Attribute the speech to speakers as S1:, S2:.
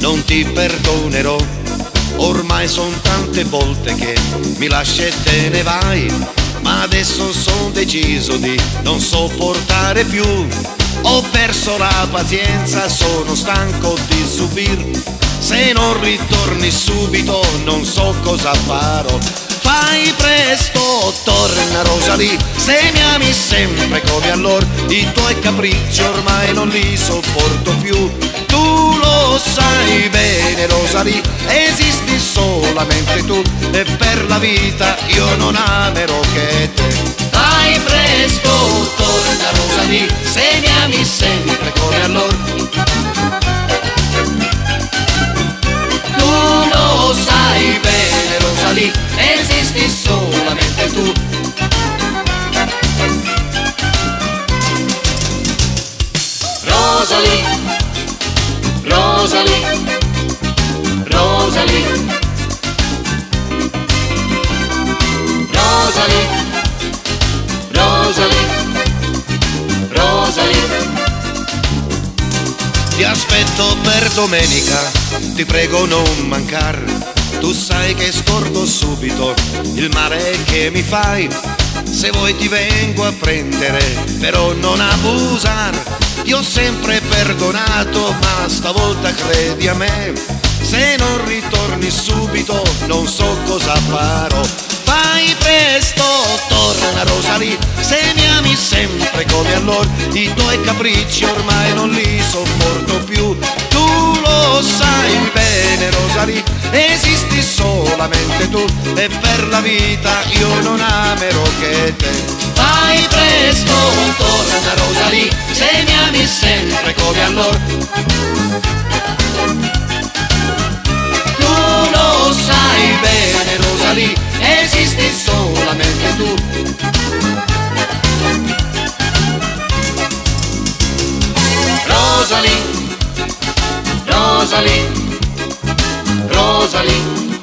S1: non ti perdonerò. Ormai sono tante volte che mi lasci e te ne vai, ma adesso sono deciso di non sopportare più. Ho perso la pazienza, sono stanco di subir. Se non ritorni subito non so cosa farò. Fai presto, torna Rosalie, se mi ami sempre come allora, i tuoi capricci ormai non li sopporto più. Tu lo sai bene Rosalie, esisti solamente tu e per la vita io non amerò che te.
S2: Fai presto, torna Rosalie, se mi ami sempre come allora. Esisti solamente tu. Rosalie, Rosalie, Rosalie, Rosalie, Rosalie, Rosalie.
S1: Ti aspetto per domenica, ti prego non mancar. Tu sai che scordo subito il male che mi fai. Se vuoi ti vengo a prendere, però non abusar. Ti ho sempre perdonato, ma stavolta credi a me. Se non ritorni subito, non so cosa farò. Fai presto, torna Rosalie, se mi ami sempre come allora, i tuoi capricci ormai non li tu e per la vita io non amerò che te.
S2: Fai presto, torna Rosalie, se mi ami sempre come allora. Tu lo sai bene Rosalie, esisti solamente tu. Rosalie, Rosalie, Rosalie,